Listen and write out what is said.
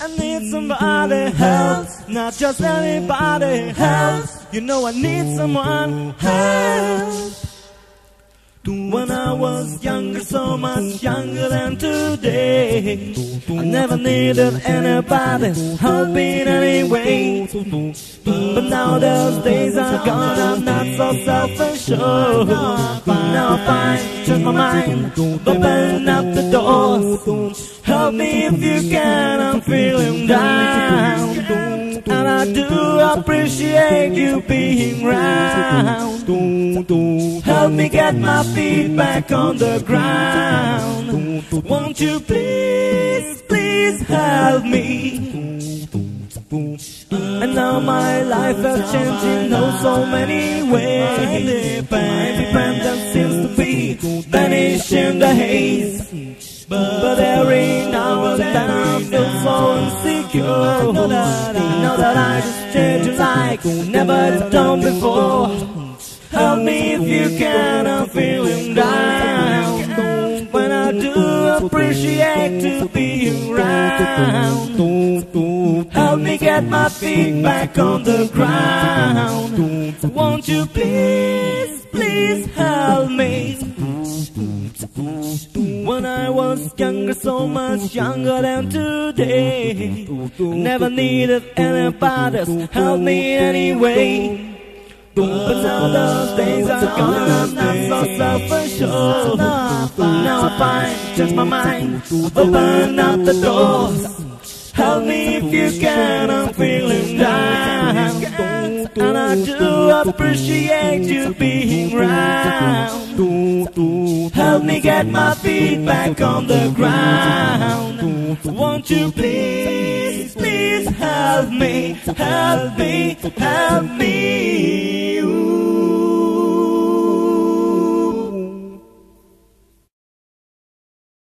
I need somebody help, not just anybody help. You know I need someone help. When I was younger, so much younger than today, I never needed anybody's help in any way. But now those days are gone, I'm not so self-assured. Find, my mind, open up the doors. Help me if you can, I'm feeling down. And I do appreciate you being round. Help me get my feet back on the ground. Won't you please, please help me? And now my life has changed in oh so many ways. Vanishing in the haze. But every now and then I feel so insecure. Know that I just change like never done before. Help me if you can, I'm feeling down. When I do appreciate to be around. Help me get my feet back on the ground. Won't you please When I was younger, so much younger than today, never needed anybody's help me anyway. But now those days are gone, I'm not so self-assured. Oh, now I find, change my mind, open up the doors. Help me if you can, I'm feeling down. And I do appreciate you being round. Help me get my feet back on the ground. Won't you please, please help me, help me, help me?